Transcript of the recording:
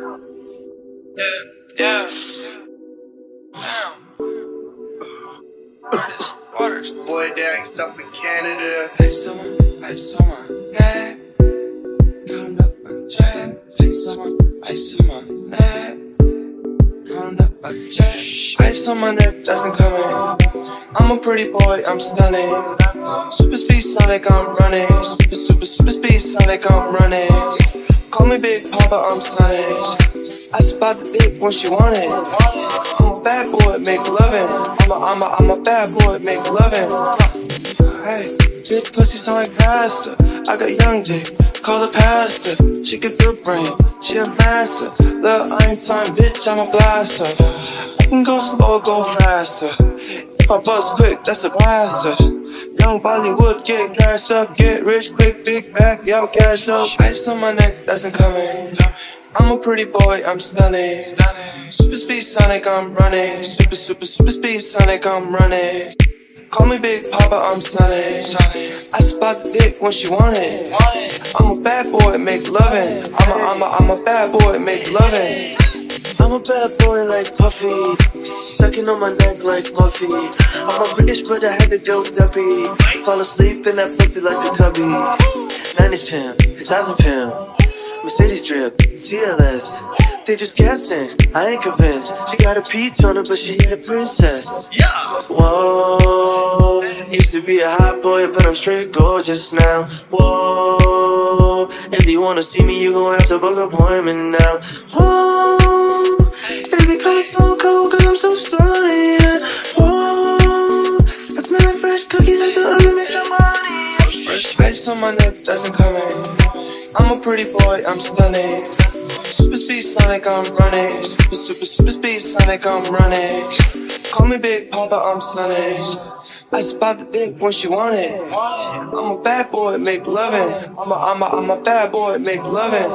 Yeah, yeah. Waters, waters. Boy, down stuff in Canada. Hey, someone, hey, someone, hey. Count up a check. Hey, someone, hey, someone, hey. Count up a check. Hey, someone that doesn't come in. I'm a pretty boy, I'm stunning. Super speed Sonic, I'm running. Super, super, super speed Sonic, I'm running. Call me Big Papa, I'm sunning. I spot the dick when she want it. I'm a bad boy, make lovin'. I'm a, I'm a, I'm a bad boy, make lovin'. Hey, big pussy sound like pasta. I got young dick, call the pastor. She get good brain, she a master. Little Einstein, bitch, I'm a blaster. I can go slow go faster. If I bust quick, that's a blaster. Young Bollywood, get gassed up, get rich quick, big back, yeah, I'm up. Ice on my neck, that's incoming. I'm a pretty boy, I'm stunning. Super speed Sonic, I'm running. Super, super, super speed Sonic, I'm running. Call me Big Papa, I'm sunning. I spot the dick when she want it. I'm a bad boy, make lovin'. I'm a, I'm a, I'm a bad boy, make lovin'. I'm a bad boy like Puffy, sucking on my neck like Muffy. I'm a British, but I had to go duppy. Fall asleep and I fucked like a cubby. 90s pimp, 2000 pimp, Mercedes drip, CLS. They just guessing, I ain't convinced. She got a peach on her, but she ain't a princess. Yeah. Whoa, used to be a hot boy, but I'm straight gorgeous now. Whoa, if you wanna see me, you gon' have to book appointment now. Whoa, baby, so cold, I'm so. Yeah. Oh, Whoa, I smell fresh cookies like the oven makes your money. Fresh face on my doesn't come in. I'm a pretty boy, I'm stunning. Super speed Sonic, I'm running. Super, super, super speed Sonic, I'm running. Call me Big Papa, I'm sunning. I spot the dick when she want it. I'm a bad boy, make lovin'. I'm a, I'm a, I'm a bad boy, make lovin'.